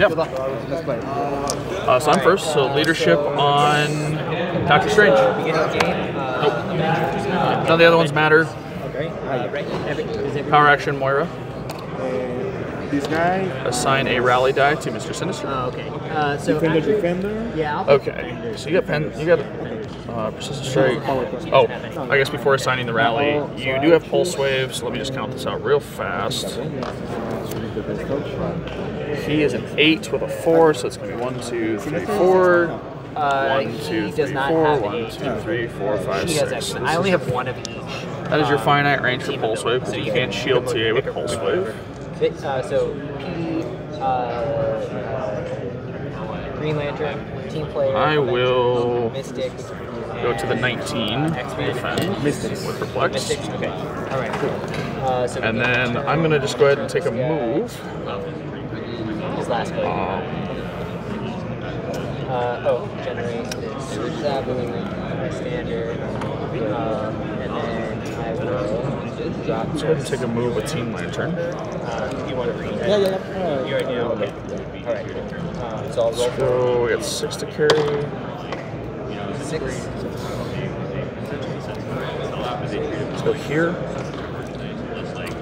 Yep. Let's play. Uh, so I'm first. So leadership on Doctor Strange. Nope. None of the other ones matter. Power action Moira. This guy, Assign a rally die to Mr. Sinister. Oh, okay. Uh, so defender, actually- defender. yeah, I'll Okay. So you got pen. You got uh, persistent strike. Oh, I guess before assigning the rally, you do have pulse waves. So let me just count this out real fast. He is an eight with a four, so it's gonna be one, two, three, four. Uh, One, two, he three, does not four. have One, two, three, four, five, He has six. X. I only have one of each. That is your Um, finite range for pulse wave because ability. you can't shield TA with pulse wave. Uh, so P, uh, Green Lantern, team player. I will Mystic. Go to the 19 X-Men. defend Mystics. with perplex. Mystic. Okay. All right. Cool. Uh, so And then I'm gonna just go ahead and take a move. His last play. Um, Uh, oh, generate this Zabu, my standard, um, and then I will drop let's go ahead and take a move with Teen Lantern. Uh, you want to read? Yeah, yeah, yeah. You already know. Okay. All right. Uh, so I'll roll Let's go. We got six to carry. six. Let's go here.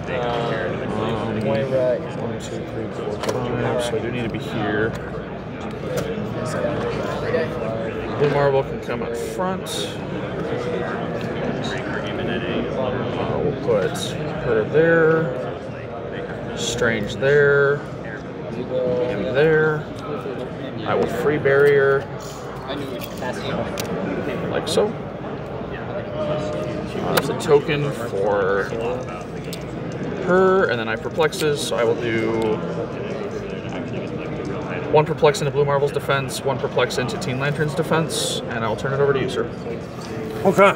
Um, Moira is One, two, three, four, five. So I do need to be here. Blue Marvel can come up front. Uh, we'll put her there. Strange there. Him there. I will free barrier like so. Uh, it's a token for her, and then I perplexes, so I will do one perplex into Blue Marvel's defense, one perplex into Teen Lantern's defense, and I'll turn it over to you, sir. Okay.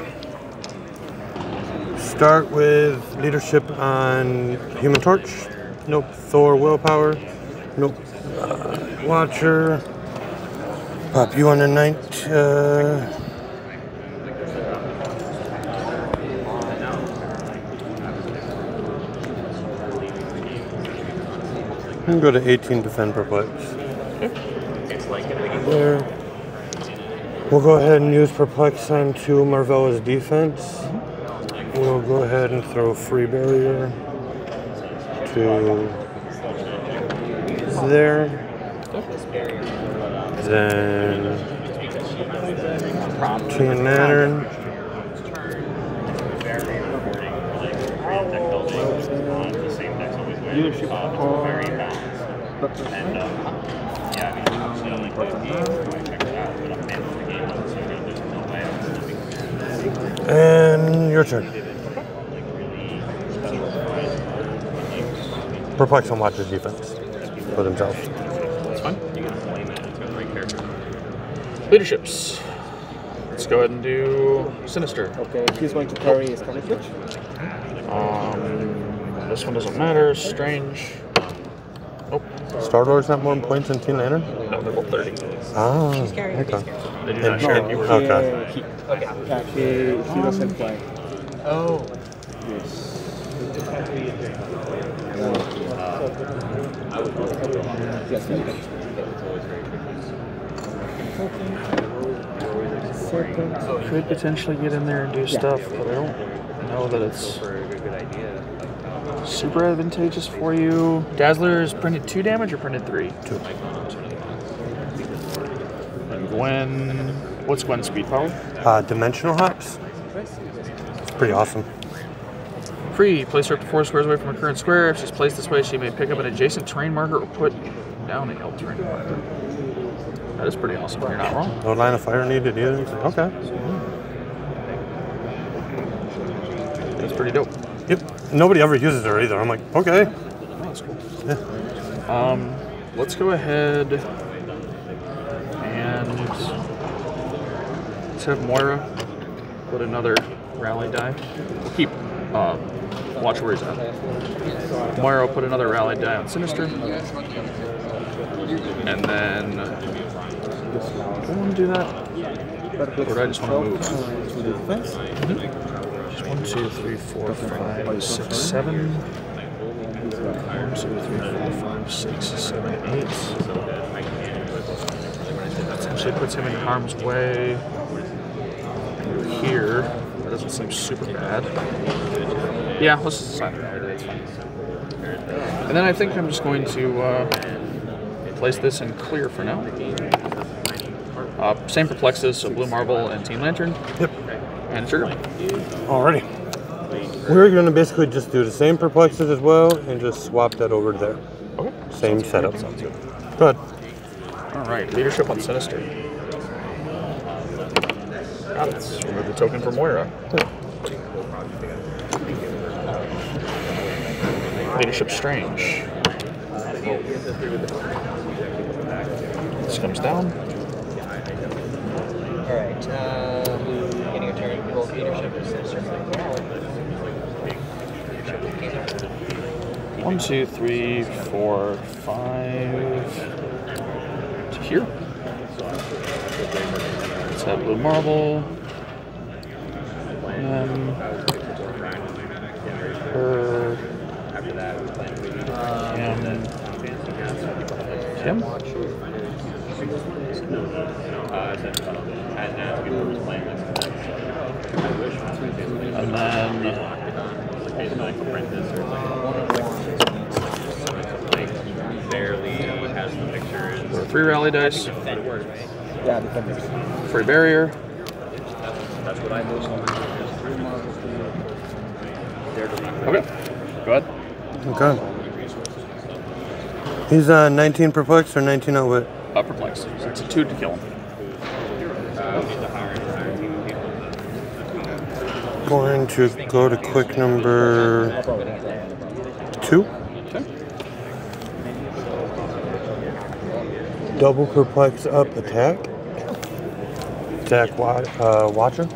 Start with leadership on Human Torch. Nope. Thor willpower. Nope. Uh, Watcher. Pop you on the night. Uh, and go to 18 defend perplex. There. We'll go ahead and use perplex onto Marvella's defense. We'll go ahead and throw free barrier to there. Then Teen Lantern. Leadership for Doctor Strange. And your turn. Perplex on Watcher's defense for themselves. That's fine. Leaderships. Let's go ahead and do Sinister. Okay, he's going to carry his comic switch. This one doesn't matter. Strange. Nope. Star Wars not more points than Teen Lantern? No, they're both 30. Ah, carrying okay. They do not No. share keyboard. Okay. He, yeah, he, he doesn't play. Oh. Yes. Yes, yes. Could potentially get in there and do stuff, but I don't know that it's super advantageous for you. Dazzler is printed two damage or printed three? Two. And Gwen, what's Gwen's speed power? Uh, dimensional hops. It's pretty awesome. Free. Place her up to four squares away from her current square. If she's placed this way, she may pick up an adjacent terrain marker or put down a held terrain marker. That is pretty awesome. You're not wrong. No line of fire needed either. Okay. That's pretty dope. Yep. Nobody ever uses her either. I'm like, okay. Oh, that's cool. Um, let's go ahead and let's have Moira put another rally die. We'll keep uh, watch where he's at. Moira put another rally die on Sinister, and then do I want to do that? Or do I just want to move? Two, three, four, five, six, seven. One, two, three, four, five, six, seven, eight. potentially puts him in harm's way. Here, that doesn't seem super bad. Yeah, let's just assign it. That's fine. And then I think I'm just going to uh, place this in clear for now. Uh, same perplexes, so Blue Marvel and Teen Lantern. Yep. And Sugar. Alrighty. We're going to basically just do the same perplexes as well and just swap that over there. Okay. Same setup. Sounds good. Good. All right, leadership on Sinister. Let's remove the token from Moira. Leadership Strange. This comes down. Alright, uh, beginning of turn, roll leadership or sinister. One, two, three, four, five. To here. Let's have blue marvel. Um, her. Kim. Kim. And then there are three rally dice, Yeah, defenders. free barrier. Okay, go ahead. Okay. He's uh, 19 perplex or 19 outwit. Uh, perplex. It's a two to kill him. Going to go to quick number two. Okay. Double perplex up attack. Attack wa- uh, watcher.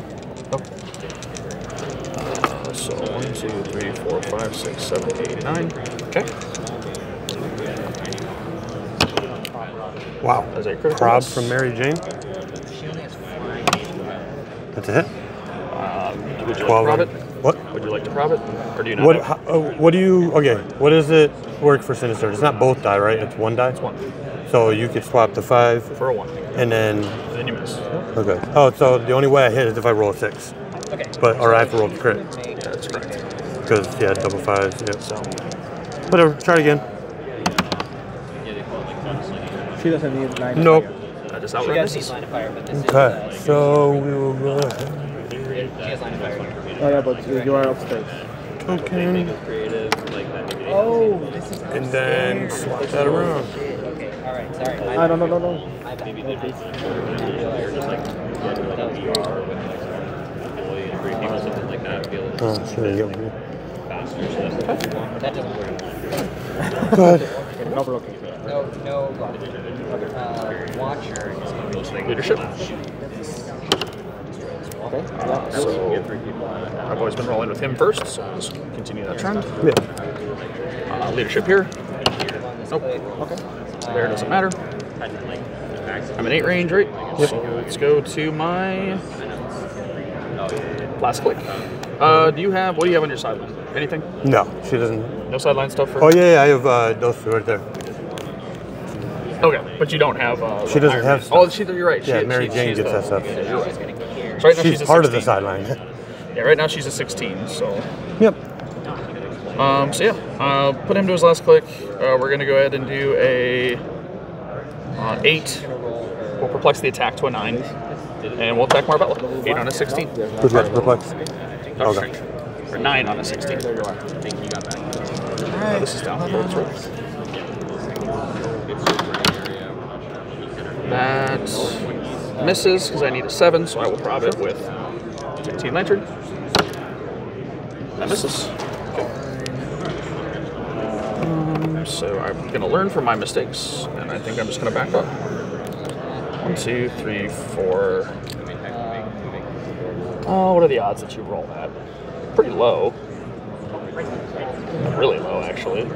So one, two, three, four, five, six, seven, eight, nine. Okay. Wow. That's a critical. Prob from Mary Jane. That's a hit. Um, would you like to 12 prob it? What? Would you like to prob it, or do you not? What? know? How, uh, what do you? Okay. What does it work for Sinister? It's not both die, right? It's one die. It's one So you could swap the five, for a one, and then and then you miss. okay. Oh, so the only way I hit is if I roll a six, Okay. but or I have to roll the crit Yeah, that's correct. because yeah, double fives. Yeah. So Whatever. Try it again. She doesn't need nine. Nope. I just She outright does need line of fire, but this Okay. is. So we will go ahead. Uh, she has line of fire. Oh yeah, but you are upstage. Token, Oh, this is. and then swap that around. Okay, alright, sorry. Ah, no, no, no, no. My bad. Oh, sure. Yeah. That doesn't work. Go ahead. No blocking. No, no block. Uh, watcher is going to be. Leadership. Okay. Yeah. So I've always been rolling with him first, so I'll just continue that trend. Yeah. Uh, leadership here. Nope. Okay. There doesn't matter. I'm an eight range, right? So let's go to my last click. Uh, do you have what do you have on your sideline? Anything? No, she doesn't. No sideline stuff for? Oh yeah, yeah I have uh, those two right there. Okay, but you don't have. Uh, She doesn't have. Oh, she, you're right. Yeah, she, Mary she, Jane gets the- that stuff. Yeah, you're right. So right now She's, she's a part of the 16. sideline. Yeah, right now she's a 16. So, yep. Um, so yeah, uh, put him to his last click. Uh, we're gonna go ahead and do a uh, eight. We'll perplex the attack to a nine, and we'll attack Marbella. Eight on a 16. Who's perplex? Oh, Okay. sorry. Or nine on a 16. Uh, this is down. That's right. That misses because I need a seven, so I will prob it with 16 lantern. That misses. Um, so I'm gonna learn from my mistakes, and I think I'm just gonna back up. One, two, three, four. Oh, what are the odds that you roll that? Pretty low. Really low, actually.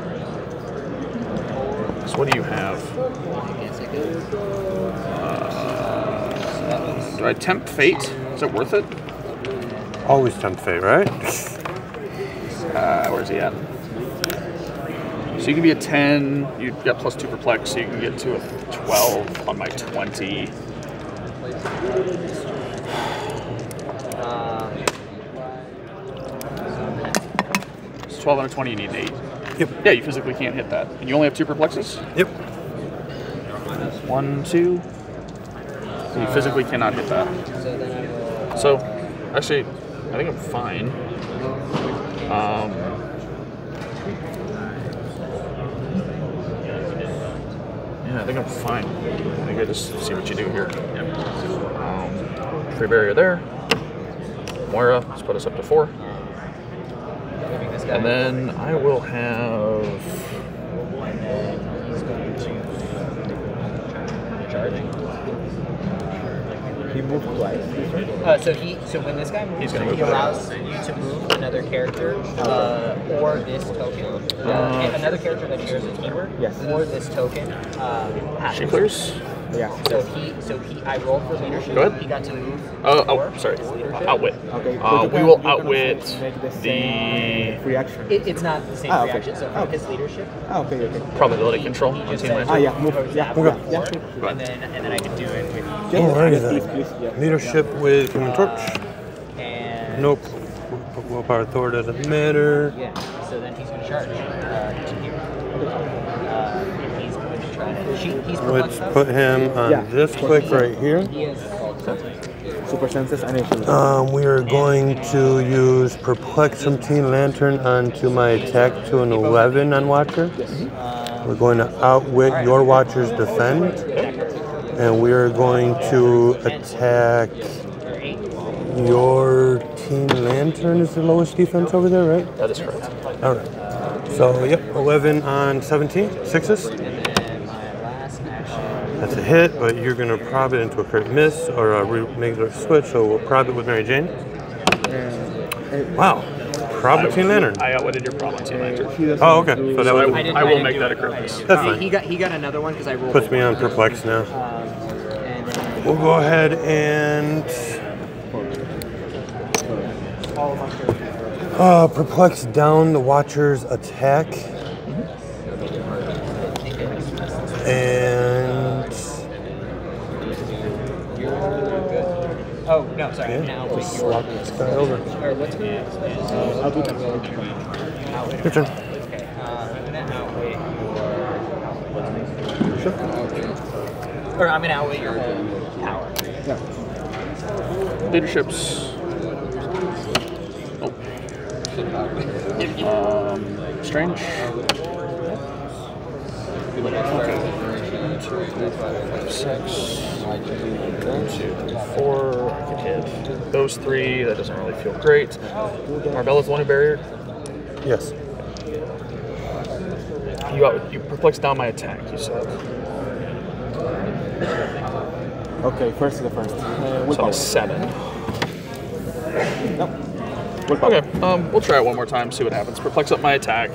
So what do you have? Uh, do I tempt fate? Is it worth it? Always tempt fate, right? Uh, where's he at? So you can be a 10, you've got plus 2 perplex, so you can get to a 12 on my 20. Um, It's 12 on a 20, you need an 8. Yep. Yeah, you physically can't hit that. And you only have two perplexes? Yep. One, two. So you physically cannot hit that. so then I will. So, actually, I think I'm fine. Um, I think I'm fine. I think I just see what you do here. Um, free barrier there. Moira, let's put us up to four. moving this guy. And then I will have. He's going to charge. He moved twice. Uh, so he, so when this guy moves, he move allows you to move another character, uh, or this token. Uh, another character that shares a keyword, Yes. or this token. Um, She happens. Yeah. So he, so he, I rolled for leadership. Go ahead. He got to move. Oh, oh, four, sorry. his leadership. Outwit. Okay. Uh, we will outwit the the same free action. It, it's not the same Ah, okay. reaction. So for his leadership, Ah, okay, okay. probability control he on team said, Ah, yeah, move. Yeah, that okay. four, Yeah, and then and then I could do it with Yes, Alrighty yes, then. please, please, yeah. Leadership with Human Torch. and Nope. Willpower Thor doesn't matter. Yeah, so then he's going to charge uh, to here. Uh, and he's going to try to. She, he's Let's put him on Yeah. this click right here. He is. Super senses and. Um, we are going to use Perplex from Teen Lantern onto my attack to an 11 on Watcher. We're going to outwit your Watcher's defend. And we are going to attack your teen Lantern is the lowest defense over there, right? That is correct. All right. So, yep, 11 on 17, sixes. And then my last action. That's a hit, but you're going to prob it into a crit miss or a regular switch, so we'll prob it with Mary Jane. Wow. Prob with Teen Lantern. I outwitted your problem, Teen uh, Lantern. Oh, okay. So that So I, was, I I I will didn't make that a it. crit I miss. didn't. That's He- fine. He got he got another one because I rolled. puts me on one. perplex now. Um, We'll go ahead and all of my characters. uh, perplex down the Watcher's attack. And oh no, sorry. yeah, Now just wait, swap this guy over. or what's going Uh, I'll do that. outwit? Your turn. Okay, uh, I'm gonna outwit Sure. your, or I'm gonna outwit your whole power. Yeah. Leaderships. Oh. Um, strange. Six. I could hit those three. That doesn't really feel great. Marbella's one who barriered. Yes. You out, you perplex down my attack. You said. Okay, first to the first. Uh, So willpower. a seven. No. Willpower. Okay, um, we'll try it one more time, see what happens. Perplex up my attack.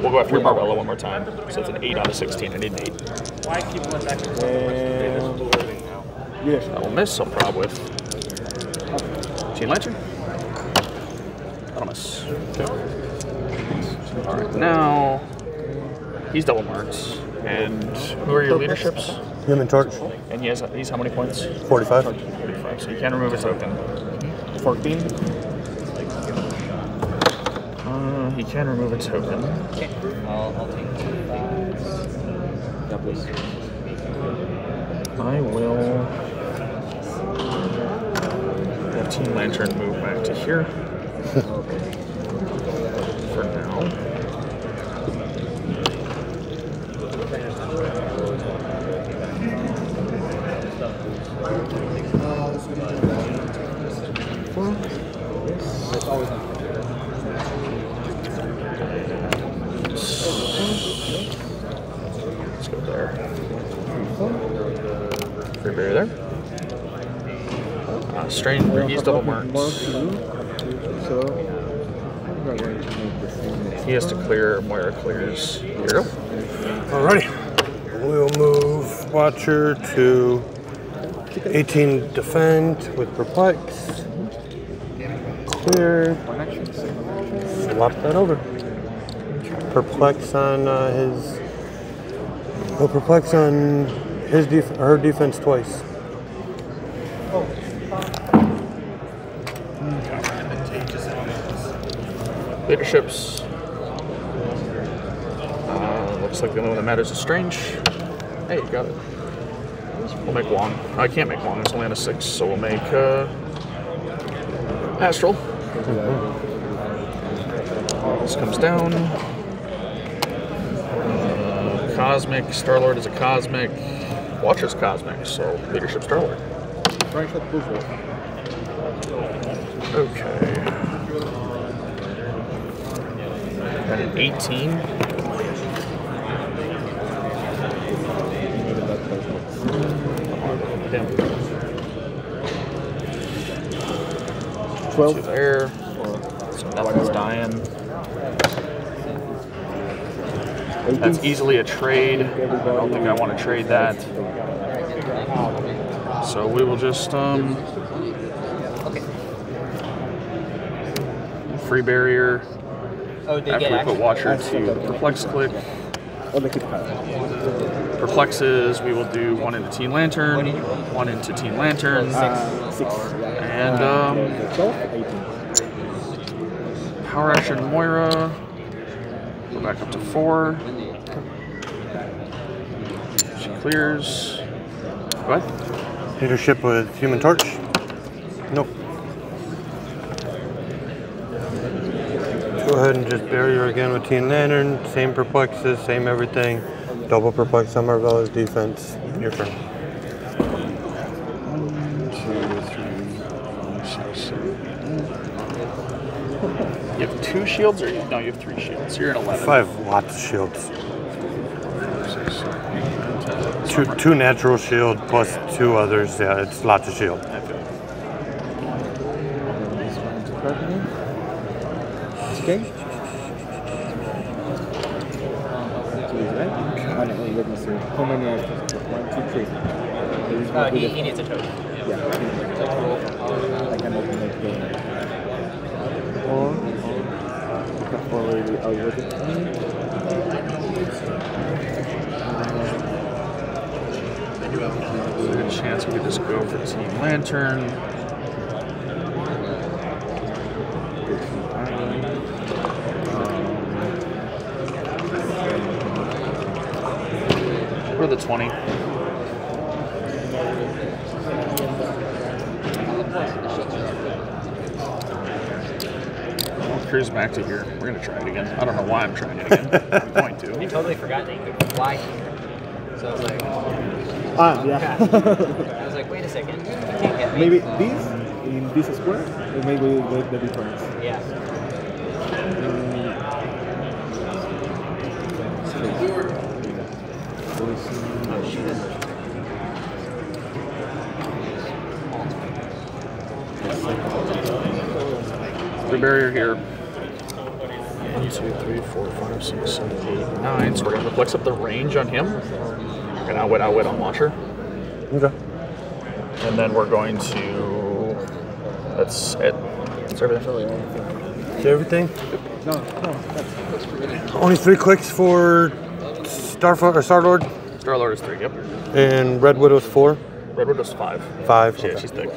We'll go after Marbella one more time. So it's an 8 out of 16. I need an 8. Why keep going back And leadership. That will miss. I'll prob with Teen Lantern. That'll miss. Okay. Alright, now he's double marked. And who are your leaderships? Human Torch, And he has he's how many points? 45. 45. So you can't remove his token. 14. Uh, he can remove a token. Okay, I'll, I'll take two fives. Yeah, please. I will have Teen Lantern move back to here. For now. Let's go there. Free barrier there. Uh, strain, he's double marked. More to do. So, we're to make the same He has to clear, Moira clears. Here. Alrighty. We'll move Watcher to 18 defend with perplex. Clear. Swap that over. Perplex on uh, his. Well, perplex on his def- her defense twice. Leaderships. Uh, looks like the only one that matters is Strange. Hey, you got it. We'll make Wong. I can't make Wong, it's only on a 6, so we'll make uh, Astral. This comes down. Uh, cosmic. Star Lord is a Cosmic. Watcher's Cosmic, so Leadership Star Lord. Frank shot Bushwalk. Okay. At an 18. Damn. Two 12. there. So nothing's dying. That's easily a trade. I don't think I want to trade that. So we will just um, free barrier Oh, they after get we put Watcher to perplex click. Oh, they keep. Perplexes, we will do one into Teen Lantern, one into Teen Lantern, Uh, 6. and um, 12, 18. Power Action Moira. Go back up to four. She clears. What? Leadership with Human Torch. Nope. Go ahead and just barrier again with Teen Lantern. Same perplexes, same everything. Double perplex on Marvella's defense. Your turn. You have two shields, or you, no? You have three shields. You're an eleven. Five lots of shields. Two, two natural shield plus two others. Yeah, it's lots of shield. This one to card me. It's okay. Two is right. No, wait, let me see. How many items? One, two, three. There is Uh, he, he needs a token. Yeah. I can open it again. Or, or, I can already outward it. There's a chance we could just go for Teen Lantern. 20. Cruise back to here. We're gonna try it again. I don't know why I'm trying it again. I'm going He to. totally forgot that you could fly here. So I was like, Ah, yeah. I was like, wait a second. You can't get maybe this in this square, or maybe the, the difference. Yeah. The barrier here. One, two, three, four, five, six, seven, eight, nine. So we're gonna flex up the range on him. We're gonna outwit outwit on Watcher. Okay. And then we're going to. That's it. That's everything. Is everything? No, no, that's Only three clicks for Starfo or Star Lord, Star Lord is three. Yep. and Red Widow's four. Red Widow's five. Five. Yeah, Okay. she's thick.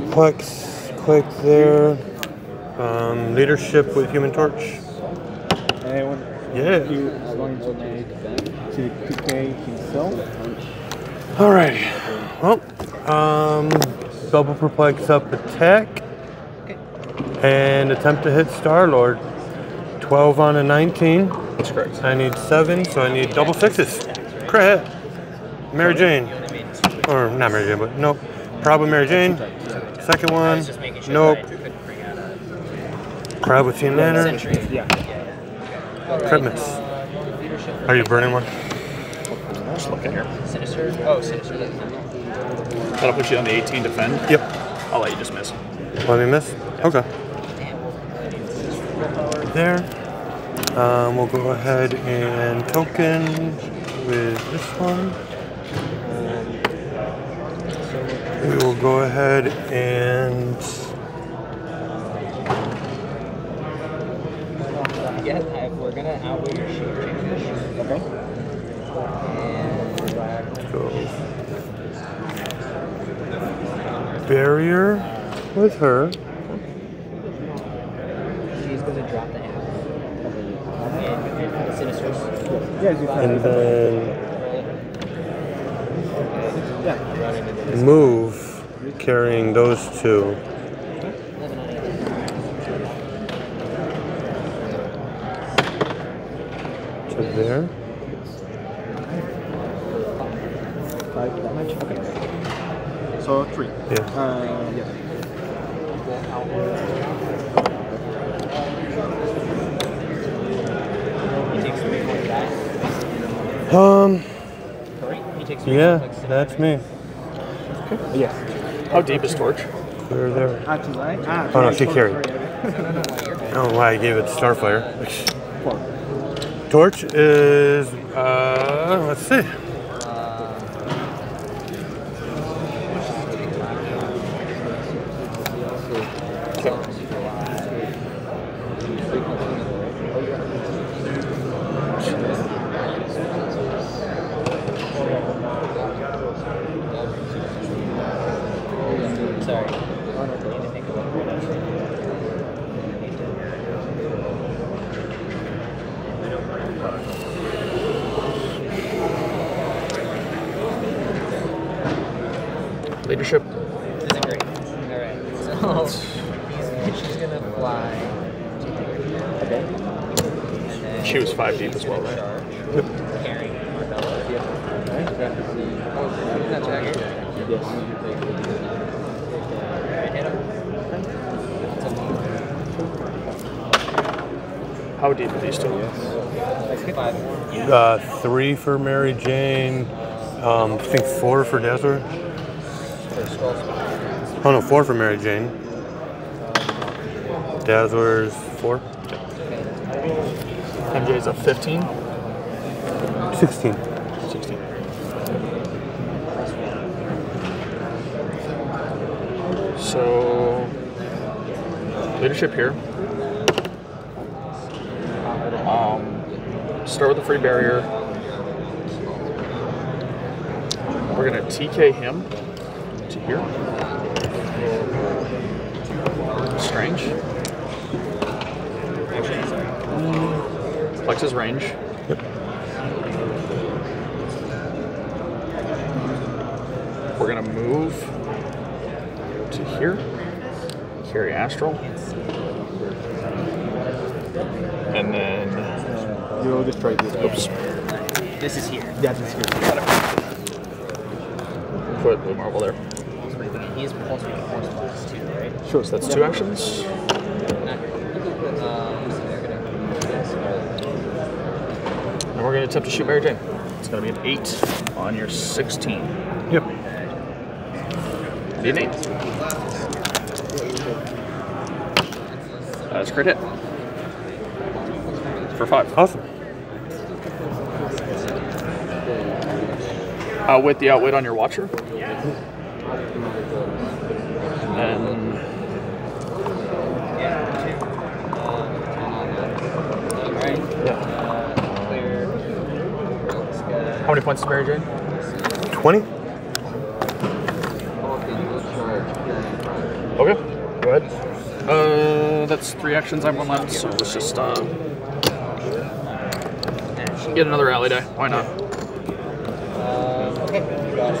Perplex, click there. Um, leadership with Human Torch. And Yeah. he is going to make to PK himself. Alrighty. Well, um, double perplex up attack. And attempt to hit Star Lord. 12 on a 19. That's correct. I need seven, so I need double sixes. Crit. Mary Jane. Or not Mary Jane, but nope. Probably Mary Jane. Second one. was just making sure Nope. that I couldn't bring out a Crab with Teen Lantern. century. Yeah. Crit miss. Are you burning one? Just looking here. Sinister. Oh, Sinister. that. That'll put you on the 18 defend. Yep. I'll let you just miss. Let me miss? Okay. There. Um, we'll go ahead and token with this one. We will go ahead and if we're gonna outwit your shape change, Okay. and Go. Barrier with her. she's gonna drop the amp. And. Yes, you can. And then yeah. Run into this. Move carrying those two. Eleven on eight. to there. Five damage. Okay. So three. Yeah. Uh, yeah. He takes three points back. Um. He takes Yeah, that's me. Yes. How deep is Torch? Clear there. To nine. Oh, no, to she nine. carried. Sorry, I don't know why I gave it Starfire. Torch is uh let's see. Leadership. This is great. Alright, so she's gonna fly. Okay. And then She was five deep as well, right? Charge. Carrying Arbella. Oh, not Jagger. Yes. Alright, hit him. It's a move. How deep are these two? Uh, three for Mary Jane. Um, I think four for Dazzler. For scroll speed. Oh no, four for Mary Jane. Dazzler's four. MJ's a 15. Sixteen. 16. So, leadership here. Start with the free barrier. We're gonna TK him to here. Strange. Flex his range. Yep. We're gonna move to here. Carry Astral. And then, You will destroy this. oops, This is here. Yeah, this is here. put Blue Marvel there. He is pulse speed force blast too, right? Sure. So that's two actions. Not um, so they're gonna And we're gonna attempt to shoot Mary Jane. It's gonna be an eight on your 16. Yep. Need an eight. That's a crit hit. For five. Awesome. Uh, with the outwit on your watcher. And then yeah. Uh, clear. Let's go. How many points is Mary Jane? Twenty. Okay. Go ahead. Uh, that's three actions. I have one left, so let's just uh, get another alley die. Why not? Uh, okay. You got it.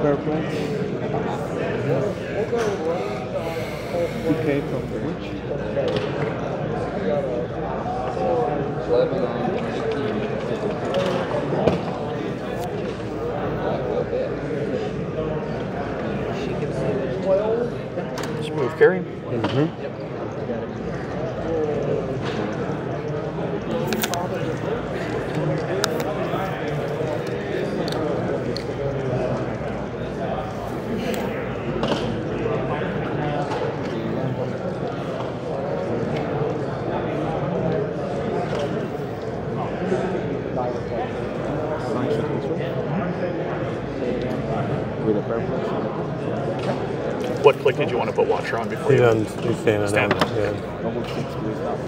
Purple. DK from the witch. Move carry. Function this way. With a purpose. What click did you want to put Watcher on before He's you? on. He's staying on Stand. that. Yeah. Double six with that.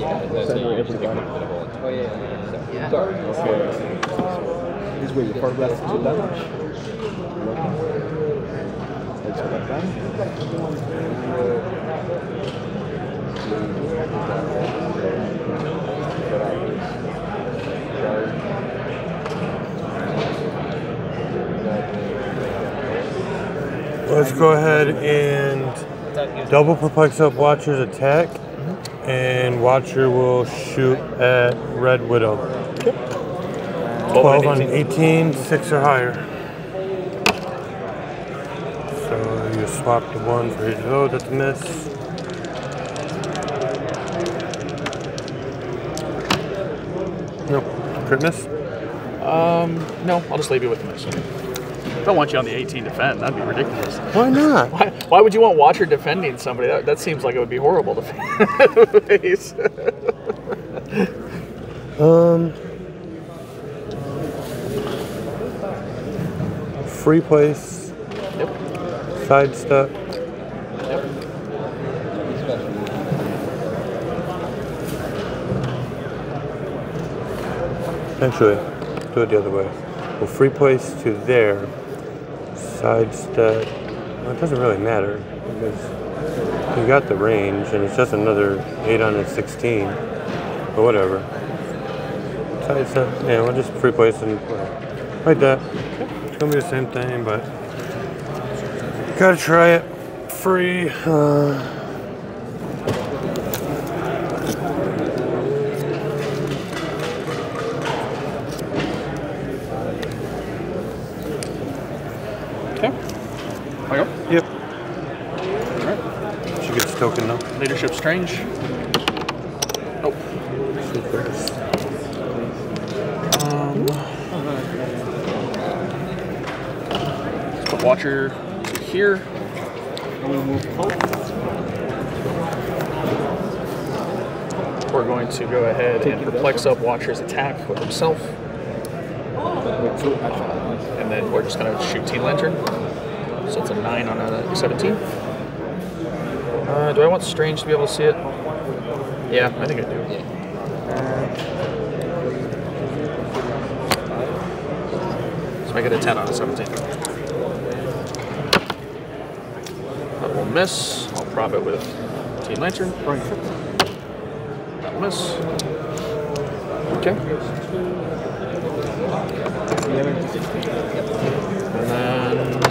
Yeah, that's Send what you everybody. Oh, yeah. yeah. Okay. This way, before blast to damage. Let's go back down. Let's go ahead and double perplex up Watcher's attack, and Watcher will shoot at Red Widow. 12 on 18, 6 or higher. So you swap the one for his load, that's a miss. Nope, crit miss. Um, no, I'll just leave you with the miss. Don't want you on the 18 defend. That'd be ridiculous. Why not? Why, why would you want Watcher defending somebody? That, that seems like it would be horrible to face. Um, free place, yep. sidestep. Actually, do it the other way. Well, free place to there, sidestep. Well, it doesn't really matter because you got the range and it's just another 8 on a 16. But whatever. Sidestep, yeah, we'll just free place and like that. It's gonna be the same thing, but gotta try it. Free. Uh, Okay. There you go. yep. She gets token though. Strange. Nope. Um, let's put Watcher here. We're going to go ahead and perplex up Watcher's attack with himself, and then we're just going to shoot Teen Lantern. So it's a 9 on a 17. Uh, do I want Strange to be able to see it? Yeah, I think I do. Let's make it a 10 on a 17. That will miss. I'll prop it with Teen Lantern. That will miss. Okay. And then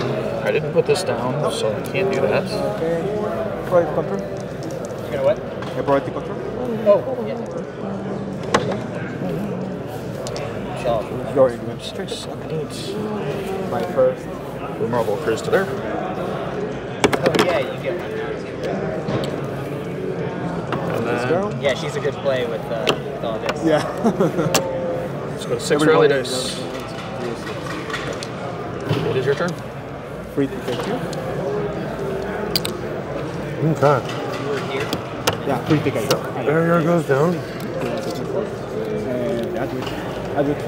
I didn't put this down, so I can't do that. Okay. Priority control. You gonna what? A priority control. Oh, yeah. So, Your ignorance. Strange suck. I need My first. Remarkable Cruise to there. oh yeah, you get one. And This then girl. Yeah, she's a good play with, uh, with all this. Yeah. let's go to six rally dice. It is your turn. Free to take two. Okay. You were here. Yeah, free take eight. Barrier goes down. And add it, add it to.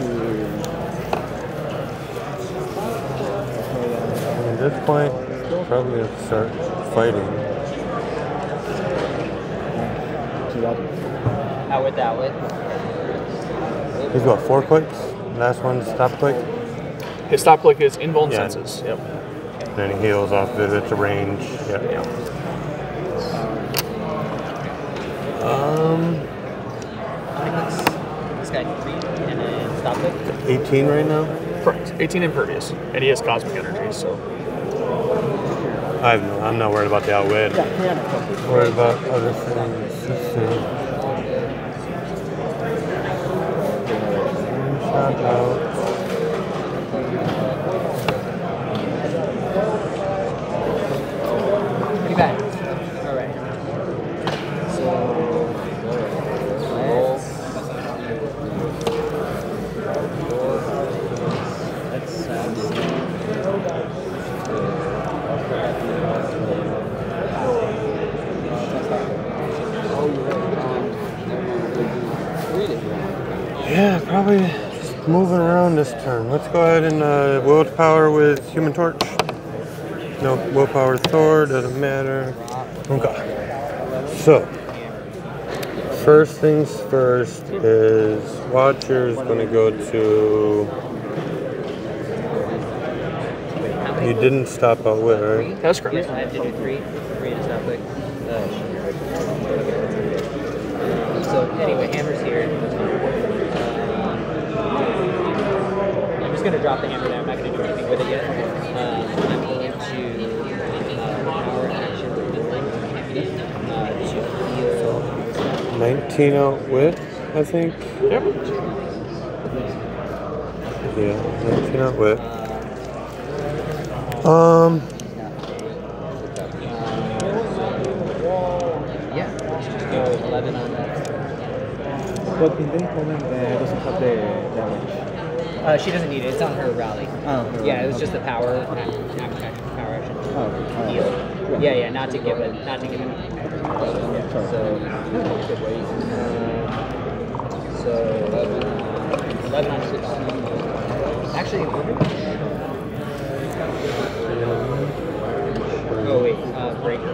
At this point, probably have to start fighting. To that. Out with that with. He's got four clicks. Last one, stop click. His stop click is invuln Yeah. senses. Yep. Then he heals off of it. It's a range. Yeah. Yeah. Um, I think it's this guy three and then stop it. 18 right now. Correct. 18 impervious, and he has cosmic energy. So I have no. I'm not worried about the outwit. Yeah, three and a couple. Worried about other things. Let's see. Shot out. probably just moving around this turn. Let's go ahead and uh, willpower with Human Torch. No, willpower Thor, doesn't matter. Okay. So, first things first is Watcher is gonna go to. You didn't stop outwit, right? That's correct. Yes, I have to do three. Three to stop quick. Uh, so anyway, hammer's here. I'm gonna drop the hammer there. I'm not gonna do anything with it yet. Uh, I'm going to uh, power action building uh, to heal. 19 outwit, I think. Yep. Yeah, 19 outwit. Um, Yeah, go 11 on that. But in the moment, uh, doesn't have the damage. Uh, she doesn't need it. It's on her rally. Oh, Yeah, it was just the power action, power action. Oh. Heal. Yeah, yeah, not to give it, not to give it. Yeah, sorry. So. Uh, so 11, on- 11 on 16. Actually, oh wait, uh, break. Uh.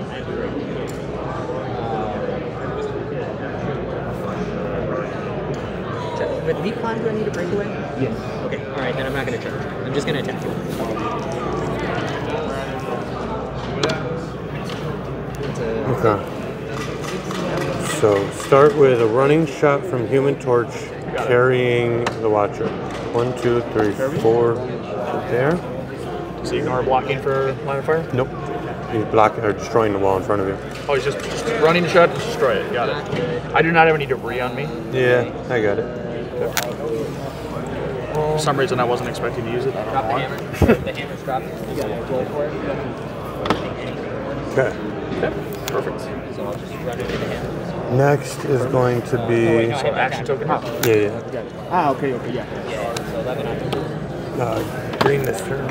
With leap climb, do I need a breakaway? Yes. Okay, alright, then I'm not gonna charge. I'm just gonna attack. It's a okay. So, start with a running shot from Human Torch carrying the Watcher. One, two, three, four. There. So ignore blocking for line of fire? Nope. He's blocking or destroying the wall in front of you. Oh, he's just, just running the shot to destroy it. Got it. I do not have any debris on me. Yeah, I got it. For some reason, I wasn't expecting to use it. I don't Drop know the hammer. the hammer's dropped. You gotta roll for it. Okay. Yep. Perfect. So I'll just run into the hammer. Next is going to Oh, wait, be. no, I So hit my action attack. token. Yeah, yeah. Ah, okay, okay, yeah. Yeah, so 11 on Uh, green this turn.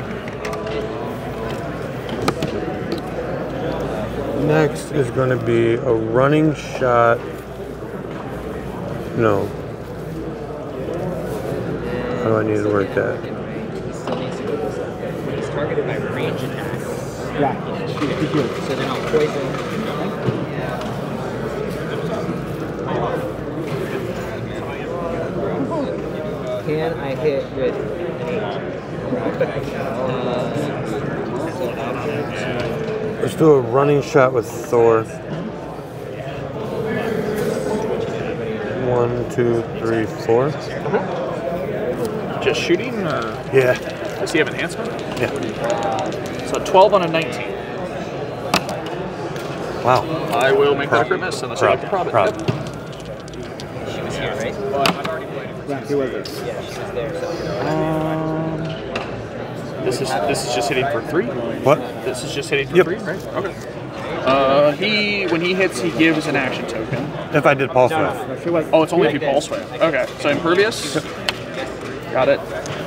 Next is going to be a running shot. No. How do I need to work that? He still needs to go this way. He's targeted by range attack. Yeah, he, he healed. So then I'll poison. Can I hit with eight? Uh, so I'm going to Let's do a running shot with Thor. One, two, three, four. Just shooting, or Yeah. does he have enhancement? Yeah. So 12 on a 19. Wow. I will make that a crit miss unless you like to prob it. Prob. Yep. She was here, right? Yeah, he was there. Yeah, she was there. So. Um, This is this is just hitting for three. What? This is just hitting for Yep. three, right? Okay. Uh, he when he hits, he gives an action token. If I did pulse No, wave. no. she was. Oh, it's only if you this. pulse wave. Okay, so impervious. Got it.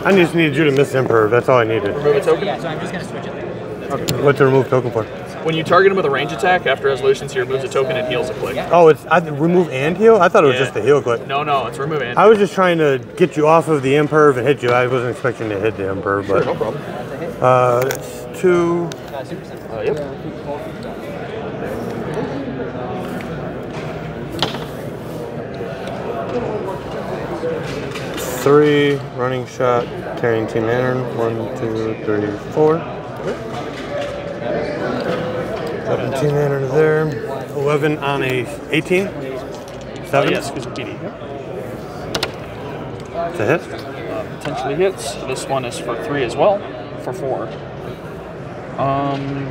I just needed you to miss Imperv. That's all I needed. Remove a token. Yeah, so I'm just going to switch it there. What's the remove token for? When you target him with a range attack, after resolutions, he removes a token and heals a click. Oh, it's I, remove and heal. I thought it was Yeah. just the heal click. No, no, it's remove and. I was just trying to get you off of the imperv and hit you. I wasn't expecting to hit the imperv, but. Sure, no problem. uh, that's two. Uh, super sensitive. Uh, yep. Three running shot, carrying Teen Lantern. One, two, three, four. Seventeen Teen Lantern there. Eleven on a eighteen. Uh, Seven. yes, because of PD. It's a hit. Potentially hits. This one is for three as well. For four. Um,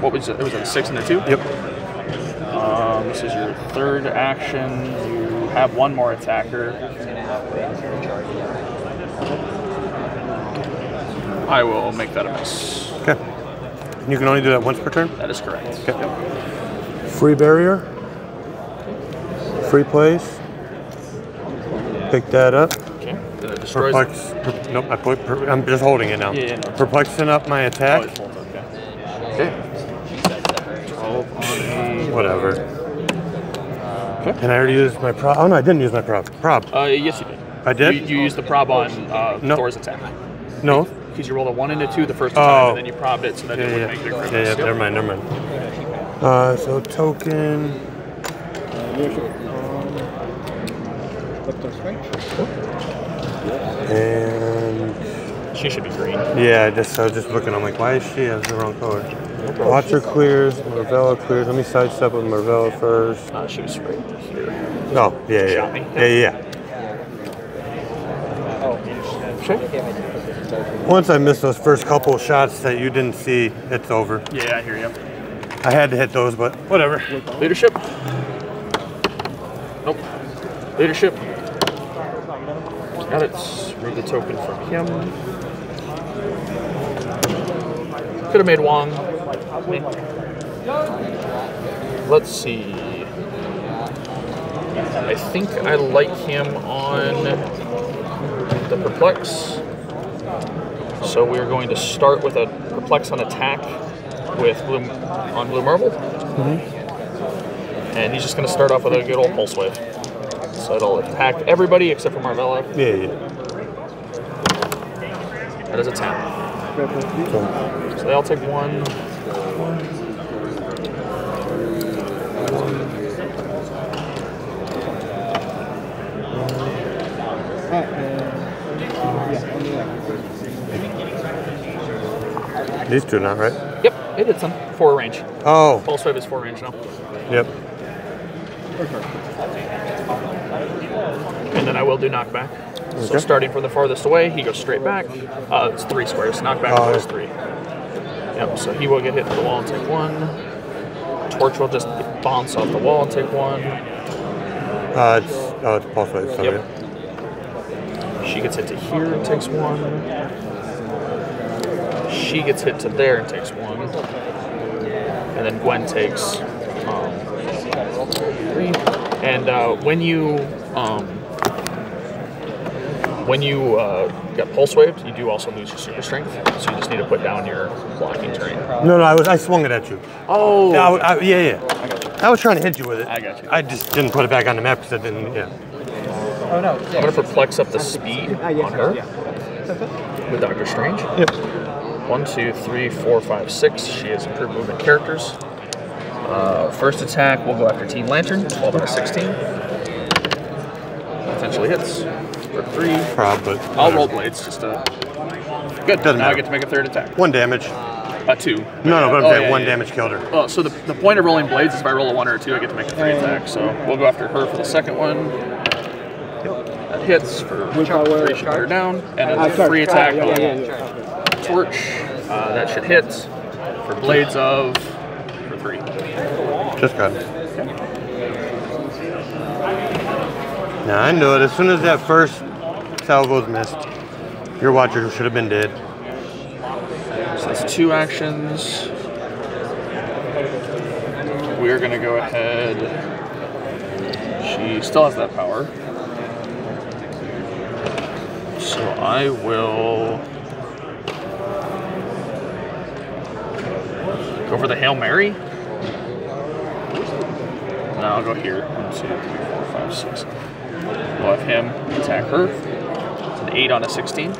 what was it? It was a six and a two. Yep. Um, this is your third action. You have one more attacker. I will make that a miss. Okay. You can only do that once per turn. That is correct. Okay. Free barrier. Free place. Pick that up. Okay. Then it destroys. Perplex. Per, nope, I put. Per, I'm just holding it now. Yeah, yeah, no. Perplexing up my Oh, attack. it's okay. Okay. 12 Whatever. And I already used my prop. Oh no, I didn't use my prop. Prop. Uh, yes, you did. I did? You, you used the prob on uh, No. Thor's attack. No. Because you rolled a one and a two the first Oh. time, and then you probbed it so that Yeah, it yeah, would make the yeah, yeah. Yep. Never mind, never mind. Uh, so token. Leadership on Leptos Strength. And She should be green. yeah, I just I was just looking. I'm like, why is she has the wrong color? Watcher clears, Marvella clears. Let me sidestep with Marvella first. Uh, she was here. Oh, yeah, yeah, Shot yeah, yeah. yeah. Once I missed those first couple shots that you didn't see, it's over. Yeah, I hear you. I had to hit those, but whatever. Leadership. Nope. Leadership. Got it. Remove the token from him. Could have made Wong. Let's see. I think I like him on the perplex. So we're going to start with a perplex on attack with blue on blue marvel. Mm-hmm. And he's just going to start off with a good old pulse wave. So it'll attack everybody except for Marvella. Yeah, yeah. That is a 10. So, they all take one. Yeah, on the left. these two not right. Yep, it hits them. Four range. Oh, Pulse wave is four range now. yep. And then I will do knockback. So starting from the farthest away, he goes straight back. Uh, it's three squares. Knockback goes yeah. three. Yep, so he will get hit to the wall and take one. Torch will just bounce off the wall and take one. Uh, it's oh, it's pulse wave. So Yep. She gets hit to here and takes one. She gets hit to there and takes one. And then Gwen takes um, three. And uh, when you um, when you uh, get pulse waved, you do also lose your super strength. So you just need to put down your blocking terrain. No, no, I was I swung it at you. Oh, Yeah, I, I, yeah, yeah. I was trying to hit you with it. I got you. I just didn't put it back on the map because I didn't. Yeah. Oh no. I'm gonna perplex up the speed Ah, yes, on her yeah. with Doctor Strange. Yep. One, two, three, four, five, six. She has improved movement characters. Uh, first attack, we'll go after Teen Lantern, 12 out of 16. Potentially hits for three. Prob, but I'll roll blades just to. Good. Doesn't now I get to make a third attack. one damage. Uh, two. No, no, but I'm Oh, saying yeah, one yeah. damage killed her. Oh, so the, the point of rolling blades is if I roll a one or a two, I get to make a three attack. So we'll go after her for the second one. That hits for Willpower, three, should put her down, and then the sorry. free Ah, attack yeah, on yeah, yeah, yeah. torch. Uh, that should hit for blades of for three. Just got it. Now I knew it. As soon as that first salvo's missed, your watcher should have been dead. So that's two actions. We are going to go ahead. She still has that power. So I will go for the Hail Mary. Now I'll go here. One, two, three, four, five, six. We'll have him attack her. An 8 on a 16.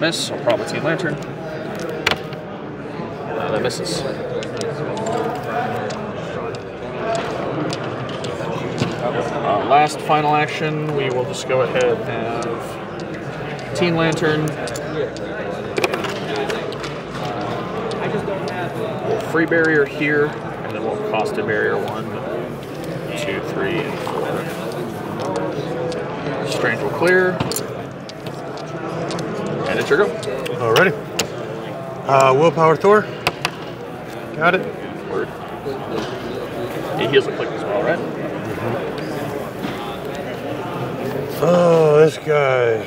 Miss, so probably Teen Lantern. Uh, that misses. Uh, last final action, we will just go ahead and have Teen Lantern. We'll free barrier here, and then we'll cost a barrier one, two, three, and. Strange will clear. And it's your go. Alrighty. Uh, willpower Thor. Got it. Word. He heals a click as well, right? Oh, this guy.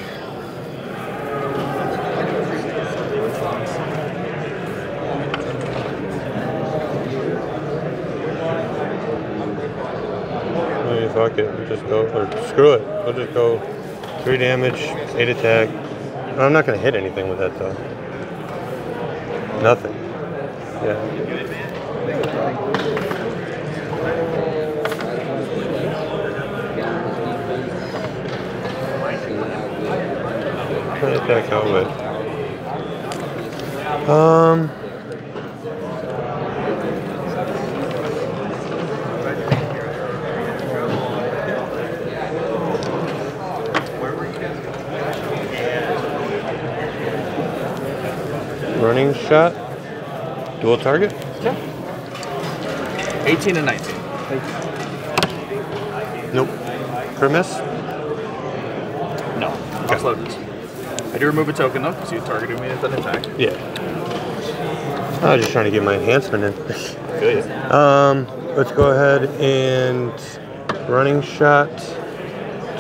Fuck it. Just go, or screw it. I'll just go three damage, eight attack. I'm not going to hit anything with that though. Nothing. Yeah. To attack outwit. Um. Running shot. Dual target. 18 and 19. Nope. Premise. No. I'll let it. I do remove a token though, because you targeted me with an attack. Yeah. I was just trying to get my enhancement in. Good. Um, let's go ahead and running shot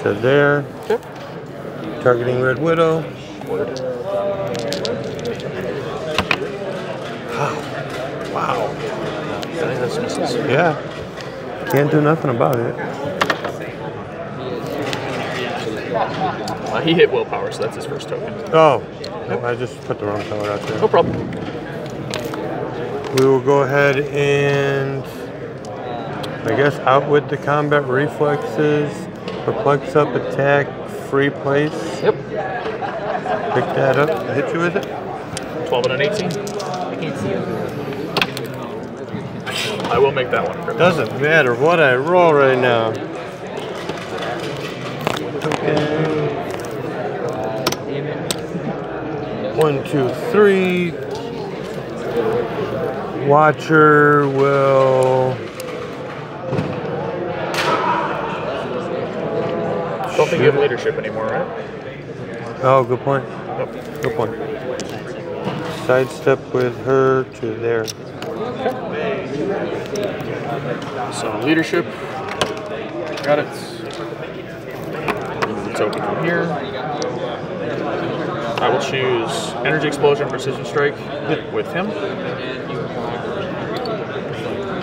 to there. Okay. Targeting Red Widow. Wow. Wow. I think that's misses. Yeah. Can't do nothing about it. Uh, he hit willpower, so that's his first token. Oh. I just put the wrong color out there. No problem. We will go ahead and I guess outwit the combat reflexes, perplex up attack, free place. Yep. Pick that up. Hit you with it. 12 and an 18. I can't see you. I will make that one. Chris. Doesn't matter what I roll right now. Okay. One, two, three. Watcher will. Don't think you have leadership anymore, right? Oh, good point. Nope. Good point. Sidestep with her to there. So leadership. Got it. It's open from here. I will choose Energy Explosion, Precision Strike with him.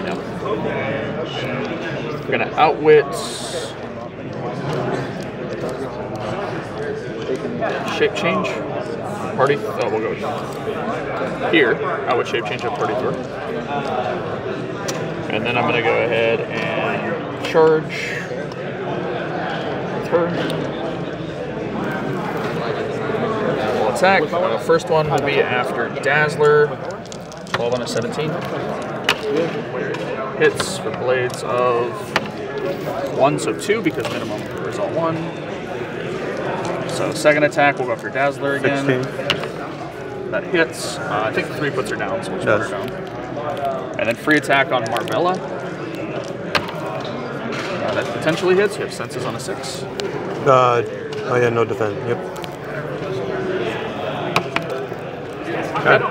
Yep. We're gonna outwit shape change. Party. Oh, we'll go here. Outwit shape change at party through. And then I'm gonna go ahead and charge with her. We'll attack. Uh, first one will be after Dazzler. 12 on a 17. Hits for blades of one, so two because minimum result one. So second attack, we'll go after Dazzler again. 16. That hits. Uh, I think three puts her down, so we'll put her down. And then free attack on Marvella. Uh, that potentially hits. You have senses on a six. Uh, oh yeah, no defense. Yep. Got it.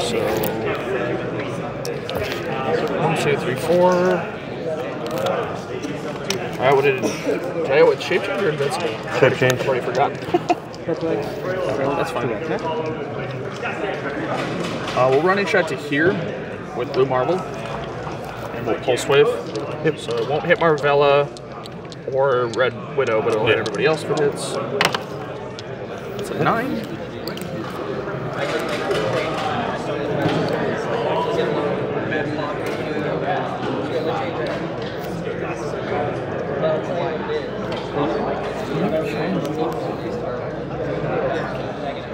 So one, two, three, four. I would did I what shape change or invincible? Shape change. I've already forgotten. That's fine. Uh, we'll run a shot to here with blue marvel, and we'll pulse wave. Yep. So it won't hit Marvella or Red Widow, but it'll hit everybody else for hits. It's a nine.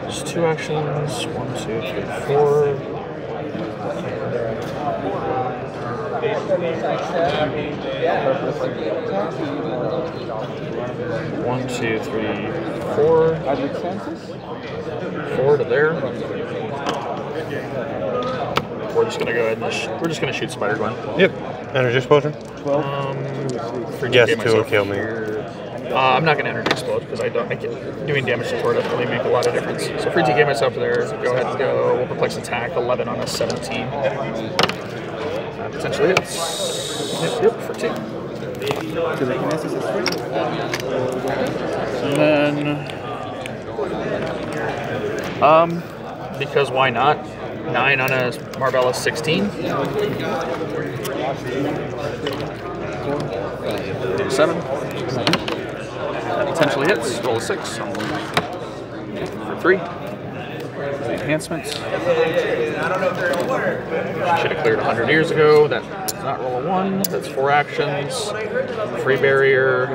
There's two actions. One, two, three, four. One, two, three, four. Four to there. We're just gonna go ahead and sh- we're just gonna shoot Spider Gwen. Yep. Energy explosion. Um, free Yes, two will kill me. Uh, I'm not gonna energy explode because I don't. I get, doing damage to Thor doesn't really make a lot of difference. So free TK myself there. Go ahead and go. We'll perplex attack. 11 on a 17. Potentially hits. Yep, yep, for two. And then, um, because why not? Nine on a Marvella 16. Seven. Potentially hits. Roll a six. For three. The enhancements. Should have cleared 100 years ago. That does not roll a one. That's four actions. Free barrier.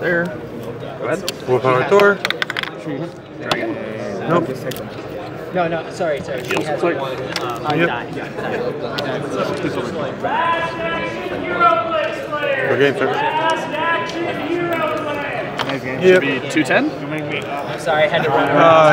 There. Go ahead. Willpower Thor. Nope. Just. No, no, sorry, sorry. She has Like- one um, Yep. die. Go game, sir. Nice game. Yep. Be 210? Sorry, I had to run around. Uh,